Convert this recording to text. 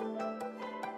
Música